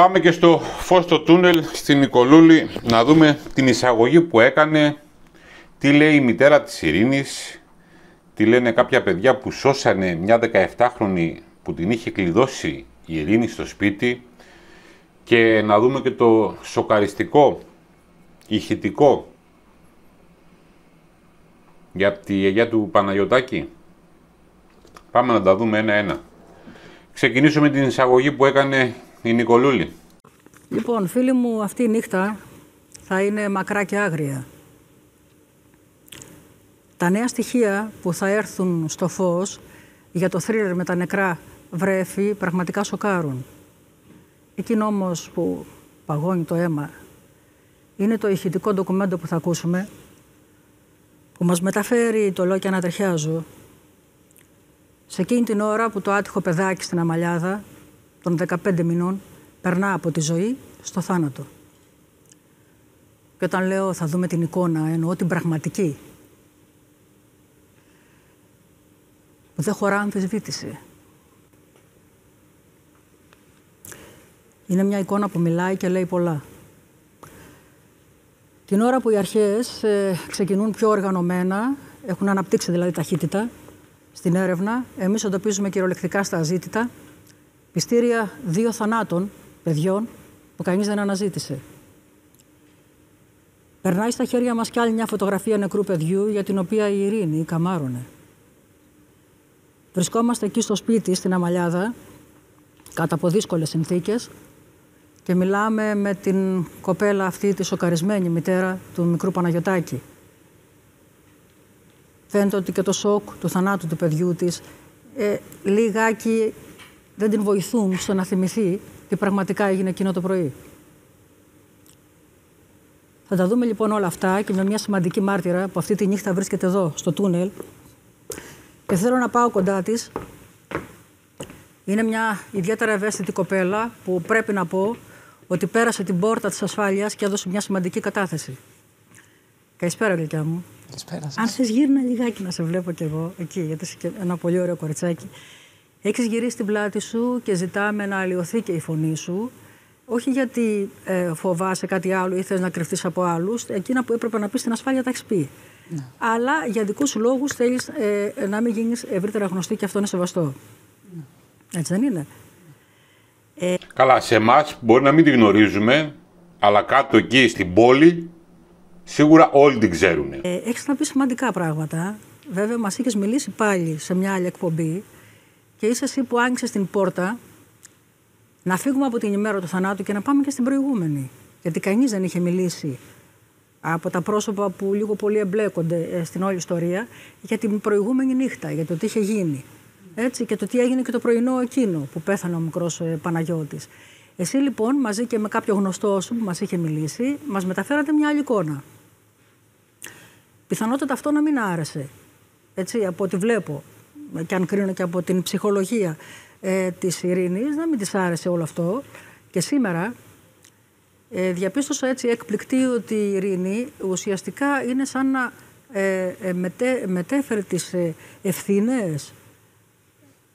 Πάμε και στο φως στο τούνελ στην Νικολούλη να δούμε την εισαγωγή που έκανε, τι λέει η μητέρα της Ειρήνης, τι λένε κάποια παιδιά που σώσανε μια 17χρονη που την είχε κλειδώσει η Ειρήνη στο σπίτι και να δούμε και το σοκαριστικό, ηχητικό για τη γιαγιά του Παναγιωτάκη. Πάμε να τα δούμε ένα-ένα. Ξεκινήσουμε την εισαγωγή που έκανε η Νικολούλη. Λοιπόν, φίλοι μου, αυτή η νύχτα θα είναι μακρά και άγρια. Τα νέα στοιχεία που θα έρθουν στο φως για το θρίλερ με τα νεκρά βρέφη πραγματικά σοκάρουν. Εκείνο όμως που παγώνει το αίμα είναι το ηχητικό ντοκουμέντο που θα ακούσουμε που μας μεταφέρει το λόγο και ανατριχιάζω σε εκείνη την ώρα που το άτυχο παιδάκι στην Αμαλιάδα των 15 μηνών περνά από τη ζωή στο θάνατο. Και όταν λέω θα δούμε την εικόνα, εννοώ την πραγματική. Που δεν χωρά αμφισβήτηση. Είναι μια εικόνα που μιλάει και λέει πολλά. Την ώρα που οι αρχές ε, ξεκινούν πιο οργανωμένα, έχουν αναπτύξει δηλαδή ταχύτητα στην έρευνα, εμείς εντοπίζουμε κυριολεκτικά στα αζήτητα πιστήρια δύο θανάτων παιδιών που κανείς δεν αναζήτησε. Περνάει στα χέρια μας κι άλλη μια φωτογραφία νεκρού παιδιού για την οποία η ειρήνη καμάρωνε. Βρισκόμαστε εκεί στο σπίτι, στην Αμαλιάδα, κατά από δύσκολες συνθήκες και μιλάμε με την κοπέλα αυτή, τη σοκαρισμένη μητέρα του μικρού Παναγιωτάκη. Φαίνεται ότι και το σοκ του θανάτου του παιδιού της ε, λιγάκι δεν την βοηθούν στο να θυμηθεί τι πραγματικά έγινε εκείνο το πρωί. Θα τα δούμε λοιπόν όλα αυτά και με μια σημαντική μάρτυρα που αυτή τη νύχτα βρίσκεται εδώ, στο τούνελ. Και θέλω να πάω κοντά της. Είναι μια ιδιαίτερα ευαίσθητη κοπέλα που πρέπει να πω ότι πέρασε την πόρτα της ασφάλειας και έδωσε μια σημαντική κατάθεση. Καλησπέρα, γλυκιά μου. Καλησπέρα Αν θες γύρνα λιγάκι να σε βλέπω κι εγώ εκεί, γιατί είσαι ένα πολύ ωραίο κοριτσάκι. Έχεις γυρίσει την πλάτη σου και ζητάμε να αλλοιωθεί και η φωνή σου. Όχι γιατί ε, φοβάσαι κάτι άλλο ή θες να κρυφτείς από άλλους. Εκείνα που έπρεπε να πεις στην ασφάλεια τα έχεις πει. Ναι. Αλλά για δικούς σου λόγους θέλεις ε, να μην γίνεις ευρύτερα γνωστή και αυτό είναι σεβαστό. Ναι. Έτσι δεν είναι; Ε... Καλά, σε εμάς μπορεί να μην τη γνωρίζουμε, αλλά κάτω εκεί στην πόλη σίγουρα όλοι την ξέρουν. Ε, έχεις να πεις σημαντικά πράγματα. Βέβαια, μας είχες μιλήσει πάλι σε μια άλλη εκπομπή και είσαι εσύ που άνοιξες την πόρτα να φύγουμε από την ημέρα του θανάτου και να πάμε και στην προηγούμενη. Γιατί κανείς δεν είχε μιλήσει από τα πρόσωπα που λίγο πολύ εμπλέκονται ε, στην όλη ιστορία για την προηγούμενη νύχτα, για το τι είχε γίνει. Έτσι, και το τι έγινε και το πρωινό εκείνο που πέθανε ο μικρός ε, Παναγιώτης. Εσύ λοιπόν, μαζί και με κάποιο γνωστό σου που μας είχε μιλήσει, μας μεταφέρατε μια άλλη εικόνα. Πιθανότατα αυτό να μην άρεσε. Έτσι, από ό,τι βλέπω και αν κρίνω και από την ψυχολογία ε, της ειρήνης, να μην της άρεσε όλο αυτό. Και σήμερα ε, διαπίστωσα έτσι εκπληκτή ότι η ειρήνη ουσιαστικά είναι σαν να ε, ε μετέ, μετέφερε τις ε, ευθύνες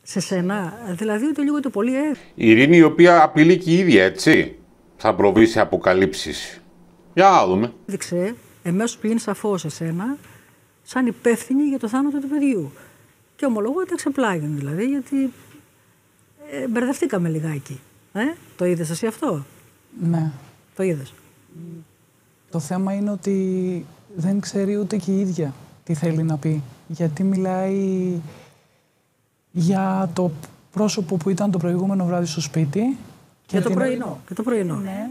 σε σένα. Δηλαδή ότι λίγο το πολύ ε... Η ειρήνη η οποία απειλεί και η ίδια, έτσι, θα προβεί σε αποκαλύψεις. Για να δούμε. Δείξε, εμέσως πήγαινε σαφώς σε σένα, σαν υπεύθυνη για το θάνατο του παιδιού. Και ομολογώ ότι εξεπλάγει δηλαδή, γιατί ε, μπερδευτήκαμε λιγάκι. Ε; Το είδες εσύ αυτό; Ναι. Το είδες; Το θέμα είναι ότι δεν ξέρει ούτε και η ίδια τι θέλει να πει. Γιατί μιλάει για το πρόσωπο που ήταν το προηγούμενο βράδυ στο σπίτι. Και, το πρωινό. Και το πρωινό. Ναι.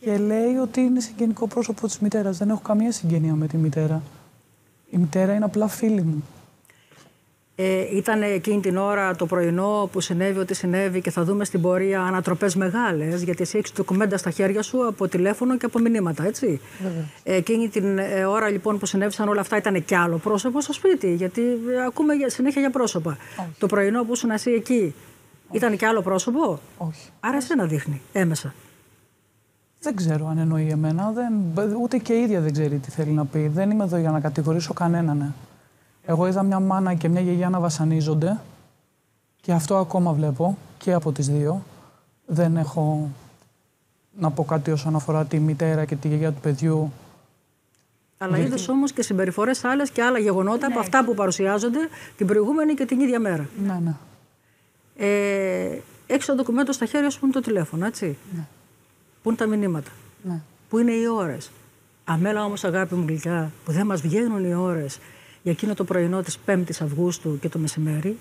Και λέει ότι είναι συγγενικό πρόσωπο της μητέρας. Δεν έχω καμία συγγενεία με τη μητέρα. Η μητέρα είναι απλά φίλη μου. Ε, ήταν εκείνη την ώρα το πρωινό που συνέβη ό,τι συνέβη και θα δούμε στην πορεία ανατροπές μεγάλες, γιατί εσύ έχεις ντοκουμέντα στα χέρια σου από τηλέφωνο και από μηνύματα, έτσι. Ε, εκείνη την ε, ώρα λοιπόν που συνέβησαν όλα αυτά ήταν και άλλο πρόσωπο στο σπίτι, γιατί ε, ακούμε συνέχεια για πρόσωπα. Το πρωινό που ήσουν εσύ εκεί, ήταν και άλλο πρόσωπο; Όχι. Άρα να δείχνει έμεσα. Δεν ξέρω αν εννοεί εμένα. Δεν, ούτε και η ίδια δεν ξέρει τι θέλει να πει. Δεν είμαι εδώ για να κατηγορήσω κανέναν. Εγώ είδα μια μάνα και μια γιαγιά να βασανίζονται και αυτό ακόμα βλέπω και από τις δύο. Δεν έχω να πω κάτι όσον αφορά τη μητέρα και τη γιαγιά του παιδιού. Αλλά είδες όμως και συμπεριφορές άλλες και άλλα γεγονότα από αυτά που παρουσιάζονται την προηγούμενη και την ίδια μέρα. Ναι, ναι. Ε, Έχεις το ντοκουμέντο στα χέρια σου που είναι το τηλέφωνο, έτσι; Ναι. Πού είναι τα μηνύματα; ναι. Πού είναι οι ώρες; Αμέλα όμως, αγάπη μου γλυκιά, που δεν μας βγαίνουν οι ώρες για εκείνο το πρωινό της 5η Αυγούστου και το μεσημέρι.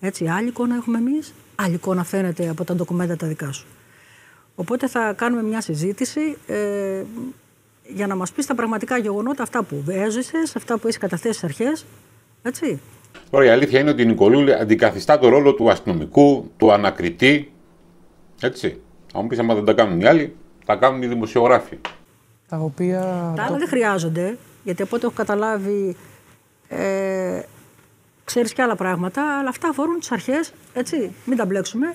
Έτσι, άλλη εικόνα έχουμε εμείς, άλλη εικόνα φαίνεται από τα ντοκουμέντα τα δικά σου. Οπότε θα κάνουμε μια συζήτηση ε, για να μας πεις τα πραγματικά γεγονότα, αυτά που έζησες, αυτά που έχεις καταθέσει στις αρχές, έτσι. Τώρα η αλήθεια είναι ότι η Νικολούλη αντικαθιστά το ρόλο του αστυνομικού, του ανακριτή. Έτσι. Αν μου πεις, άμα δεν τα κάνουν οι άλλοι, τα κάνουν οι δημοσιογράφοι. Τα οποία. Τα άλλα δεν χρειάζονται, γιατί από ό,τι έχω καταλάβει, ε, ξέρεις και άλλα πράγματα, αλλά αυτά αφορούν τις αρχές, έτσι, μην τα μπλέξουμε.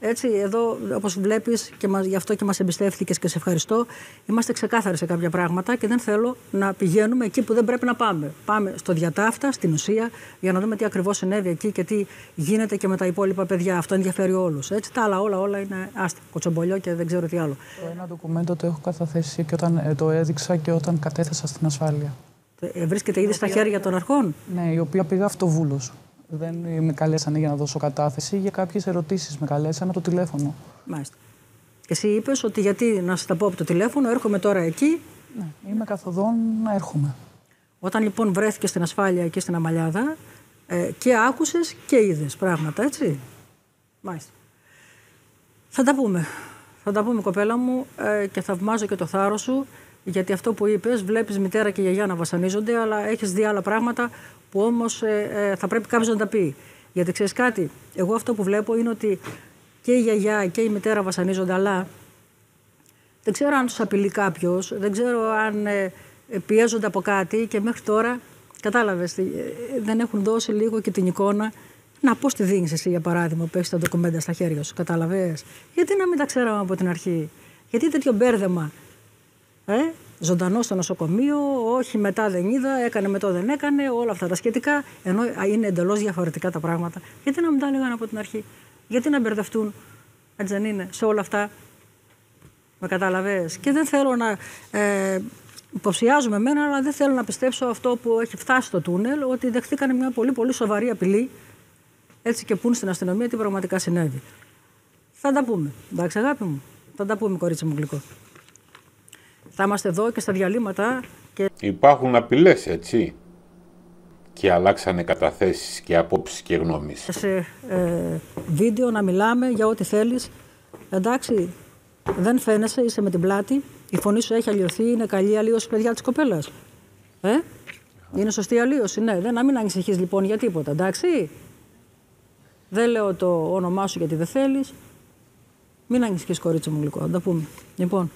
Έτσι, εδώ, όπως βλέπεις, και μας, γι' αυτό και μας εμπιστεύτηκες και σε ευχαριστώ, είμαστε ξεκάθαροι σε κάποια πράγματα και δεν θέλω να πηγαίνουμε εκεί που δεν πρέπει να πάμε. Πάμε στο διατάφτα, στην ουσία, για να δούμε τι ακριβώς συνέβη εκεί και τι γίνεται και με τα υπόλοιπα παιδιά. Αυτό ενδιαφέρει όλους. Έτσι, τα άλλα όλα, όλα είναι άστα, κοτσομπολιό και δεν ξέρω τι άλλο. Το ένα ντοκουμέντο το έχω καταθέσει και όταν ε, το έδειξα και όταν κατέθεσα στην ασφάλεια. Ε, Βρίσκεται ήδη στα χέρια των αρχών; Ναι, η οποία πήγα αυτοβούλος. Δεν με καλέσανε για να δώσω κατάθεση. Για κάποιες ερωτήσεις με καλέσανε από το τηλέφωνο. Μάλιστα. Και εσύ είπες ότι γιατί να σα τα πω από το τηλέφωνο, έρχομαι τώρα εκεί. Ναι, είμαι καθοδόν να έρχομαι. Όταν λοιπόν βρέθηκες στην ασφάλεια και στην Αμαλιάδα, ε, και άκουσες και είδες πράγματα, έτσι; Μάλιστα. Θα τα πούμε. Θα τα πούμε, κοπέλα μου, ε, και θαυμάζω και το θάρρος σου, γιατί αυτό που είπες, βλέπεις μητέρα και γιαγιά να βασανίζονται, αλλά έχεις δει άλλα πράγματα που όμως ε, ε, θα πρέπει κάποιος να τα πει. Γιατί ξέρεις κάτι, εγώ αυτό που βλέπω είναι ότι και η γιαγιά και η μητέρα βασανίζονται, αλλά δεν ξέρω αν τους απειλεί κάποιος, δεν ξέρω αν ε, ε, πιέζονται από κάτι και μέχρι τώρα, κατάλαβες, δεν έχουν δώσει λίγο και την εικόνα. Να, πώς τη δίνεις εσύ, για παράδειγμα, που έχεις τα ντοκουμέντα στα χέρια σου, κατάλαβες; Γιατί να μην τα ξέραμε από την αρχή, Γιατί τέτοιο μπέρδεμα; Ε, ζωντανό στο νοσοκομείο, όχι μετά δεν είδα, έκανε μετά δεν έκανε, όλα αυτά τα σχετικά, ενώ είναι εντελώς διαφορετικά τα πράγματα. Γιατί να μην τα έλεγαν από την αρχή, Γιατί να μπερδευτούν, έτσι δεν είναι, σε όλα αυτά. Με καταλαβέ. Και δεν θέλω να ε, υποψιάζομαι εμένα, αλλά δεν θέλω να πιστέψω αυτό που έχει φτάσει στο τούνελ, ότι δεχτήκαν μια πολύ πολύ σοβαρή απειλή, έτσι και πούν στην αστυνομία τι πραγματικά συνέβη. Θα τα πούμε. Εντάξει, αγάπη μου. Θα τα πούμε, κορίτσι μου γλυκό. Θα είμαστε εδώ και στα διαλύματα. Και... Υπάρχουν απειλές, έτσι. Και αλλάξανε καταθέσεις και απόψεις και γνώμεις. Σε ε, βίντεο να μιλάμε για ό,τι θέλεις. Εντάξει, δεν φαίνεσαι, είσαι με την πλάτη. Η φωνή σου έχει αλλοιωθεί, είναι καλή αλλίωση παιδιά της κοπέλας. Ε, είναι σωστή αλλίωση, ναι. Δεν, να μην ανησυχείς λοιπόν για τίποτα, εντάξει. Δεν λέω το όνομά σου γιατί δεν θέλεις. Μην ανησυχείς κορίτσι μου γλυκό, θα τα πούμε. Λοιπόν,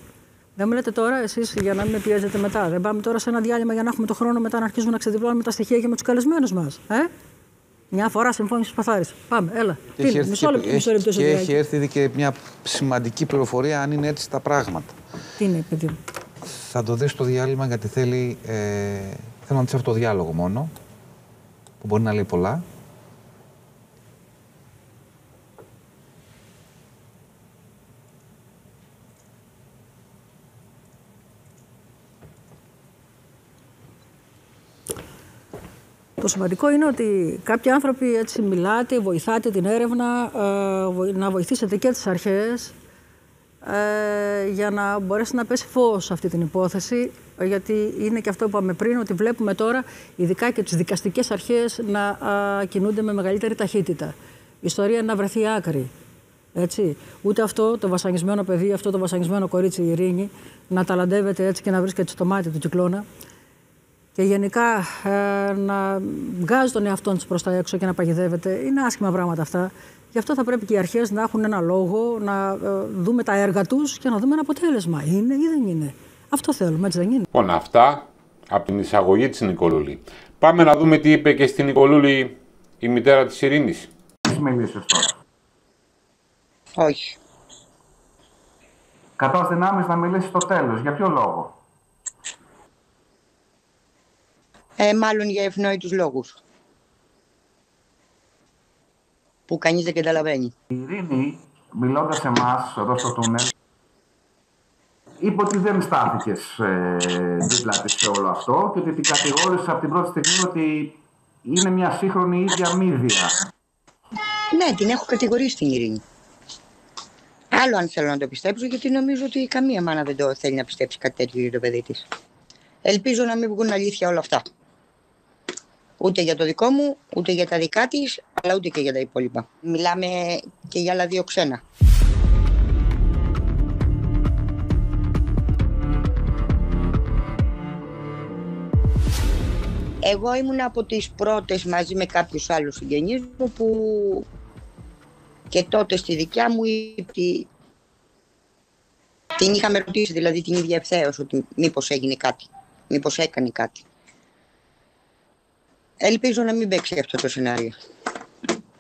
δεν μου λέτε τώρα εσείς για να μην με πιέζετε μετά. Δεν πάμε τώρα σε ένα διάλειμμα για να έχουμε το χρόνο μετά να αρχίσουμε να ξεδιπλώνουμε τα στοιχεία και με τους καλεσμένους μας. Ε; Μια φορά συμφώνησες Παθάρη. Πάμε, έλα. Και έχει, έρθει, μισό λεπτό, μισό λεπτό, και έχει έρθει ήδη και μια σημαντική πληροφορία αν είναι έτσι τα πράγματα. Τι είναι, παιδί μου; Θα το δεις στο διάλειμμα γιατί θέλει. Ε, θέλω να δει αυτό το διάλογο μόνο. Που μπορεί να λέει πολλά. Το σημαντικό είναι ότι κάποιοι άνθρωποι έτσι μιλάτε, βοηθάτε την έρευνα, ε, να βοηθήσετε και τις αρχές ε, για να μπορέσει να πέσει φως σε αυτή την υπόθεση γιατί είναι και αυτό που είπαμε πριν ότι βλέπουμε τώρα ειδικά και τις δικαστικές αρχές να κινούνται με μεγαλύτερη ταχύτητα. Η ιστορία είναι να βρεθεί άκρη. Έτσι. Ούτε αυτό το βασανισμένο παιδί, αυτό το βασανισμένο κορίτσι η Ειρήνη να ταλαντεύεται έτσι και να βρίσκεται στο μάτι του κυκλώνα και γενικά ε, να βγάζει τον εαυτό τη προς τα έξω και να παγιδεύεται. Είναι άσχημα πράγματα αυτά. Γι' αυτό θα πρέπει και οι αρχές να έχουν ένα λόγο, να ε, δούμε τα έργα τους και να δούμε ένα αποτέλεσμα. Είναι ή δεν είναι. Αυτό θέλουμε, έτσι δεν είναι. Λοιπόν, αυτά από την εισαγωγή της Νικολούλη. Πάμε να δούμε τι είπε και στην Νικολούλη η μητέρα της Ειρήνης. Έχει μιλήσει τώρα. Όχι. Κατά δυνάμει να μιλήσει στο τέλος. Για ποιο λόγο; Ε, μάλλον για ευνόητους λόγους. Που κανείς δεν καταλαβαίνει. Η Ειρήνη, μιλώντας σε εμάς εδώ στο τούνελ, είπε ότι δεν στάθηκες ε, δίπλα της σε όλο αυτό και ότι την κατηγόρησες από την πρώτη στιγμή ότι είναι μια σύγχρονη ίδια μύδια. Ναι, την έχω κατηγορήσει την Ειρήνη. Άλλο αν θέλω να το πιστέψω, γιατί νομίζω ότι καμία μάνα δεν το θέλει να πιστέψει κάτι τέτοιο για το παιδί της. Ελπίζω να μην βγουν αλήθεια όλα αυτά. Ούτε για το δικό μου, ούτε για τα δικά της, αλλά ούτε και για τα υπόλοιπα. Μιλάμε και για άλλα δύο ξένα. Εγώ ήμουν από τις πρώτες μαζί με κάποιους άλλους συγγενείς μου που και τότε στη δικιά μου είπε την είχαμε ρωτήσει δηλαδή την ίδια ευθέως ότι μήπως έγινε κάτι, μήπως έκανε κάτι. Ελπίζω να μην παίξει αυτό το σενάριο.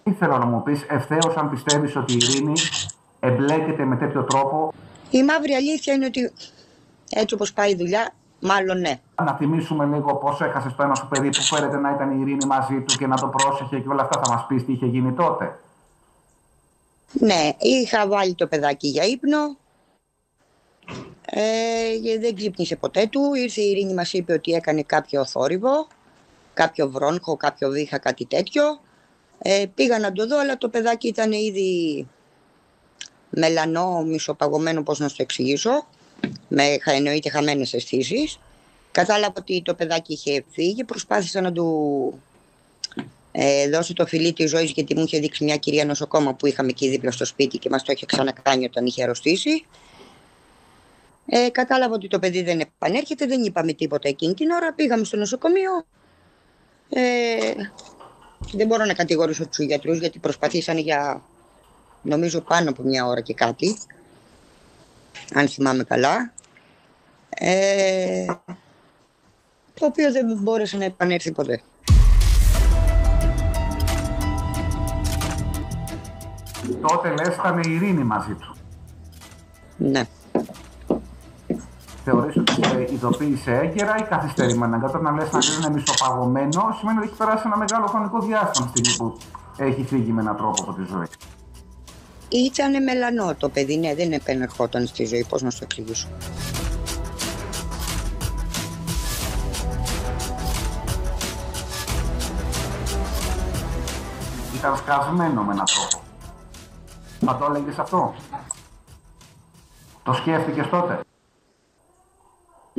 Ήθελα να μου πεις ευθέως αν πιστεύεις ότι η Ειρήνη εμπλέκεται με τέτοιο τρόπο. Η μαύρη αλήθεια είναι ότι έτσι όπως πάει η δουλειά, μάλλον ναι. Να θυμίσουμε λίγο πώς έχασες το ένα σου παιδί που φέρεται να ήταν η Ειρήνη μαζί του και να το πρόσεχε και όλα αυτά. Θα μας πεις τι είχε γίνει τότε. Ναι, είχα βάλει το παιδάκι για ύπνο. Ε, δεν ξύπνησε ποτέ του. Ήρθε η Ειρήνη, μας είπε ότι έκανε κάποιο θόρυβο, κάποιο βρόνχο, κάποιο βήχα, κάτι τέτοιο. Ε, πήγα να το δω, αλλά το παιδάκι ήταν ήδη μελανό, μισοπαγωμένο, πώς να σου το εξηγήσω. Με εννοείται χαμένες αισθήσεις. Κατάλαβα ότι το παιδάκι είχε φύγει, προσπάθησα να του ε, δώσω το φιλί της ζωής γιατί μου είχε δείξει μια κυρία νοσοκόμα που είχαμε εκεί δίπλα στο σπίτι και μας το είχε ξανακάνει όταν είχε αρρωστήσει. Ε, κατάλαβα ότι το παιδί δεν επανέρχεται, δεν είπαμε τίποτα εκείνη την ώρα. Πήγαμε στο νοσοκομείο. Ε, δεν μπορώ να κατηγορήσω τους γιατρούς γιατί προσπαθήσαν για νομίζω πάνω από μια ώρα και κάτι. Αν θυμάμαι καλά. Ε, το οποίο δεν μπόρεσε να επανέλθει ποτέ. Τότε λες ήταν η ειρήνη μαζί του. Ναι. Θεωρείς ότι σε ειδοποίησε έγκαιρα ή καθυστερημένα. Γιατί να λες να είναι μισοπαγωμένο σημαίνει ότι έχει περάσει ένα μεγάλο χρονικό διάστημα στιγμή που έχει φύγει με έναν τρόπο από τη ζωή. Ήταν μελανό το παιδί, ναι, δεν επενερχόταν στη ζωή. Πώς να σου εξηγήσω. Ήταν σκασμένο με έναν τρόπο. Θα το έλεγες αυτό; Το σκέφτηκες τότε;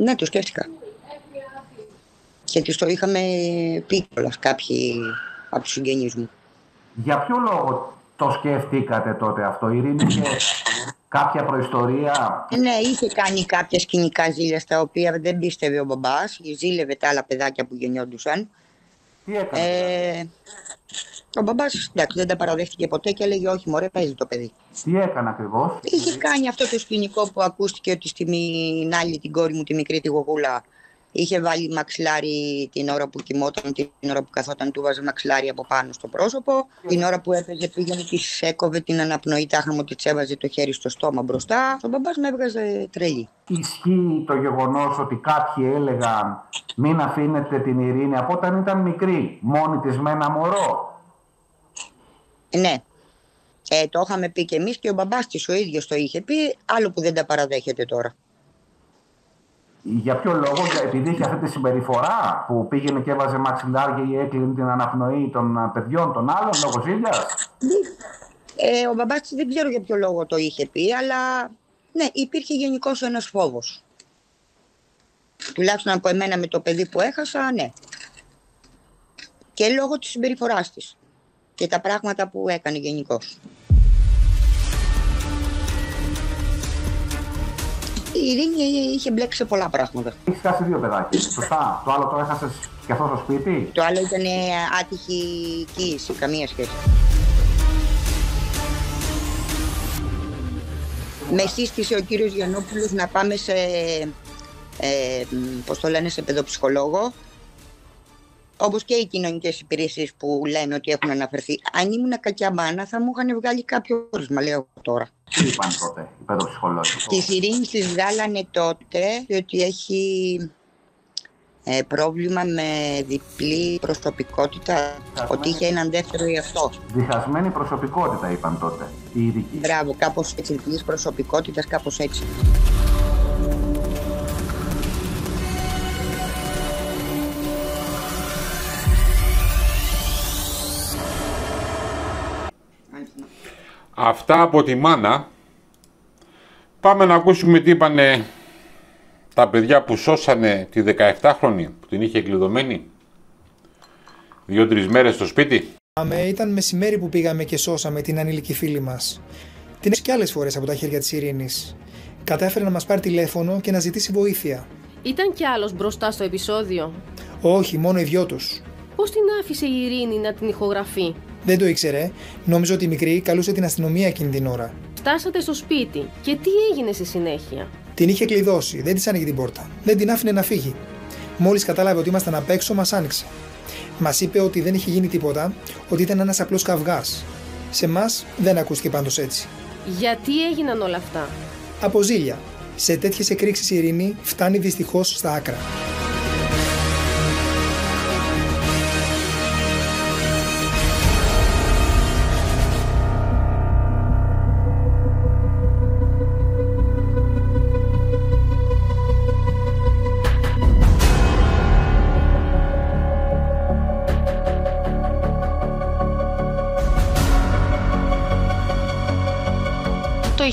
Ναι, το σκέφτηκα. Γιατί το είχαμε πει κιόλας κάποιοι από τους συγγενείς μου. Για ποιο λόγο το σκέφτηκατε τότε αυτό, η Ειρήνη είχε κάποια προϊστορία; Ναι, είχε κάνει κάποια σκηνικά ζήλια στα οποία δεν πίστευε ο μπαμπάς. Ζήλευε τα άλλα παιδάκια που γεννιόντουσαν. Τι έκανε. Ε, ο μπαμπάς εντάξει δεν τα παραδέχτηκε ποτέ και έλεγε Όχι, μωρέ, παίζει το παιδί. Τι έκανε ακριβώς; Είχε κάνει αυτό το σκηνικό που ακούστηκε ότι στη άλλη την κόρη μου, τη μικρή τη γογούλα, Είχε βάλει μαξιλάρι την ώρα που κοιμόταν, την ώρα που καθόταν, του βάζε μαξιλάρι από πάνω στο πρόσωπο. Την ώρα που έπαιζε, πήγαινε, της έκοβε την αναπνοή, τάχα μου της έβαζε το χέρι στο στόμα μπροστά. Ο μπαμπάς με έβγαζε τρελή. Ισχύει το γεγονός ότι κάποιοι έλεγαν μην αφήνετε την ειρήνη από όταν ήταν μικρή, μόνη της με ένα μωρό. Ναι. Ε, το είχαμε πει και εμείς και ο μπαμπάς της ο ίδιος το είχε πει, άλλο που δεν τα παραδέχεται τώρα. Για ποιο λόγο, επειδή είχε αυτή τη συμπεριφορά που πήγαινε και έβαζε μαξιλάρια ή έκλεινε την αναπνοή των παιδιών των άλλων λόγω ζήλια. Ε, ο μπαμπάς δεν ξέρω για ποιο λόγο το είχε πει, αλλά ναι, υπήρχε γενικώς ένας φόβος. Τουλάχιστον από εμένα με το παιδί που έχασα, ναι. Και λόγω της συμπεριφοράς της και τα πράγματα που έκανε γενικώς. Η Ειρήνη είχε μπλέξει σε πολλά πράγματα. Έχεις χάσει δύο παιδάκια. Σωστά. Το άλλο το έχασες και αυτό στο σπίτι; Το άλλο ήταν άτυχη κοίηση, καμία σχέση. Με σύστησε ο κύριος Γιαννόπουλος να πάμε σε, ε, πώς το λένε, σε παιδοψυχολόγο Όπως και οι κοινωνικές υπηρεσίες που λένε ότι έχουν αναφερθεί. Αν ήμουν κακιά μάνα, θα μου είχαν βγάλει κάποιο όρισμα, λέω τώρα. Τι είπαν τότε οι παιδοψυχολόγοι. Τη ειρήνη τη βγάλανε τότε ότι έχει ε, πρόβλημα με διπλή προσωπικότητα. Διχασμένη... Ότι είχε έναν δεύτερο εαυτό. Διχασμένη προσωπικότητα, είπαν τότε οι ειδικοί. Μπράβο, κάπως έτσι. Διπλής προσωπικότητας, κάπως έτσι. Αυτά από τη μάνα. Πάμε να ακούσουμε τι είπανε τα παιδιά που σώσανε τη 17χρονη που την είχε κλειδωμένη. Δύο-τρεις μέρες στο σπίτι. Ήταν μεσημέρι που πήγαμε και σώσαμε την ανήλικη φίλη μας. Την έχει και άλλες φορές από τα χέρια της Ειρήνης. Κατέφερε να μας πάρει τηλέφωνο και να ζητήσει βοήθεια. Ήταν κι άλλος μπροστά στο επεισόδιο; Όχι, μόνο οι δυο τους. Πώς την άφησε η Ειρήνη να την ηχογραφεί; Δεν το ήξερε. Νόμιζε ότι η μικρή καλούσε την αστυνομία εκείνη την ώρα. Φτάσατε στο σπίτι και τι έγινε στη συνέχεια; Την είχε κλειδώσει, δεν της άνοιγε την πόρτα. Δεν την άφηνε να φύγει. Μόλις κατάλαβε ότι ήμασταν απ' έξω, μας άνοιξε. Μας είπε ότι δεν είχε γίνει τίποτα, ότι ήταν ένας απλός καυγάς. Σε εμάς δεν ακούστηκε πάντως έτσι. Γιατί έγιναν όλα αυτά; Από ζήλια. Σε τέτοιες εκρήξεις η ειρήνη φτάνει δυστυχώς στα άκρα.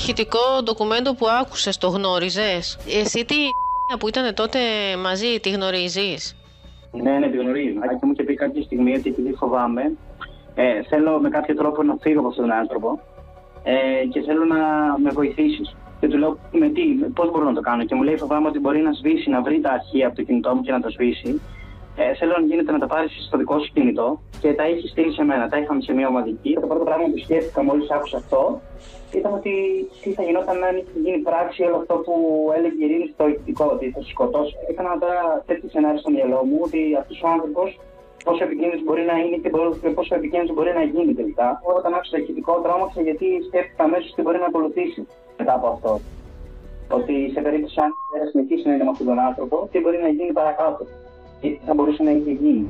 Ηχητικό ντοκουμέντο που άκουσες το γνώριζες; Εσύ τι που ήταν τότε μαζί, τη γνωρίζεις; Ναι, ναι, τη γνωρίζω. Άκη μου είχε πει κάποια στιγμή ότι επειδή φοβάμαι, ε, θέλω με κάποιο τρόπο να φύγω από αυτόν τον άνθρωπο ε, και θέλω να με βοηθήσεις. Και του λέω με τι, πώς μπορώ να το κάνω; Και μου λέει φοβάμαι ότι μπορεί να σβήσει, να βρει τα αρχεία από το κινητό μου και να τα σβήσει. Ε, θέλω αν γίνεται να τα πάρει στο δικό σου κινητό και τα έχεις στείλει σε μένα. Τα είχαμε σε μια ομαδική. Το πρώτο πράγμα που σκέφτηκα μόλις άκουσα αυτό ήταν ότι τι θα γινόταν αν είχε γίνει πράξη όλο αυτό που έλεγε η Ειρήνη στο ηχητικό, ότι θα σου σκοτώσω. Έκανα τώρα τέτοιο σενάριο στο μυαλό μου ότι αυτός ο άνθρωπος πόσο επικίνδυνος μπορεί να είναι και πόσο επικίνδυνος μπορεί να γίνει τελικά. Όταν άκουσα το ηχητικό, τρόμαξα γιατί σκέφτηκα αμέσως τι μπορεί να ακολουθήσει μετά από αυτό. Ότι σε περίπτωση αν δεν συνεχίσει να είναι με αυτόν τον άνθρωπο, τι μπορεί να γίνει παρακάτω. Τι θα μπορούσε να είχε γίνει;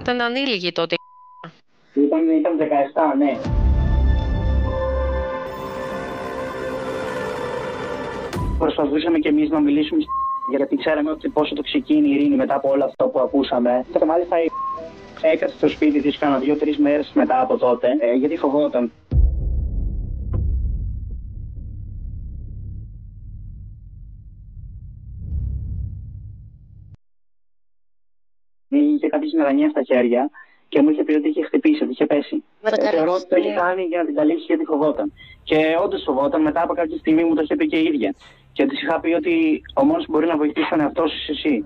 Ήταν ανήλικη τότε. Ήταν, ήταν 17, ναι. Προσπαθούσαμε και εμείς να μιλήσουμε γιατί ξέραμε ότι πόσο τοξική είναι η ειρήνη μετά από όλο αυτό που ακούσαμε. Και μάλιστα έκατσε στο σπίτι της κάνα δύο-τρεις μέρες μετά από τότε, ε, γιατί φοβόταν; Είχε κάποιε μελανιέ στα χέρια και μου είχε πει ότι είχε χτυπήσει, ότι είχε πέσει. Ε, θεωρώ ότι το είχε κάνει για να την καλύψει γιατί φοβόταν. Και όντως φοβόταν, μετά από κάποια στιγμή μου το είχε πει και η ίδια. Και της είχα πει ότι ο μόνος που μπορεί να βοηθήσει τον εαυτό σου είσαι εσύ.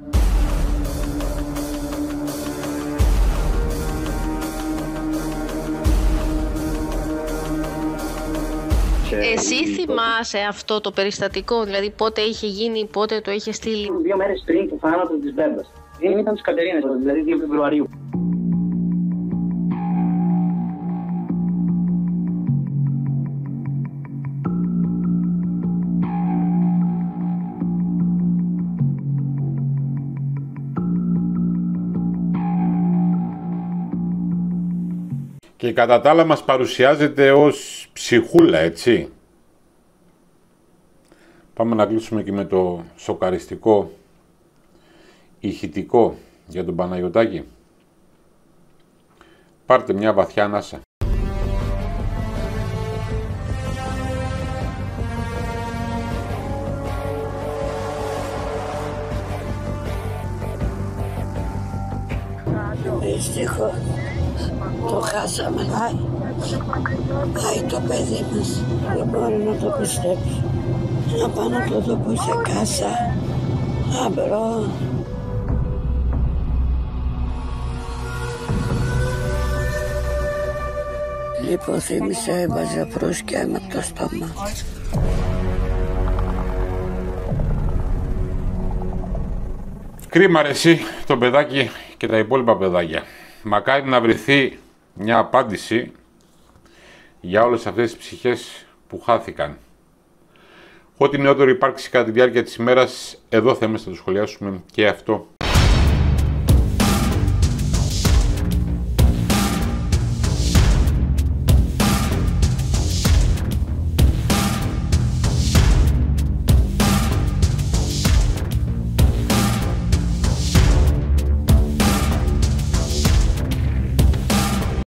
Εσύ θυμάσαι αυτό το περιστατικό, δηλαδή πότε είχε γίνει, πότε το είχε στείλει; Δύο μέρες πριν το θάνατο της Μπέμπας. Δεν ήταν τη Κατερίνα, δηλαδή 2 Φεβρουαρίου. Και κατά τα άλλα μας παρουσιάζεται ως ψυχούλα, έτσι. Πάμε να κλείσουμε και με το σοκαριστικό ηχητικό για τον Παναγιωτάκη. Πάρτε μια βαθιά ανάσα. Δυστυχώς το χάσαμε. Πάει. Πάει το παιδί μας. Δεν μπορώ να το πιστέψω. Να πάω να το δω που σε κάσα. Αμπρό. Λοιπόν, θύμισα, έβαζα φρούσκια με το στόμα. Κρίμα ρε εσύ το παιδάκι και τα υπόλοιπα παιδάκια. Μακάρι να βρεθεί μια απάντηση για όλες αυτές τις ψυχές που χάθηκαν. Ό,τι νεότερο υπάρξει κατά τη διάρκεια της ημέρας, εδώ θα είμαστε να το σχολιάσουμε και αυτό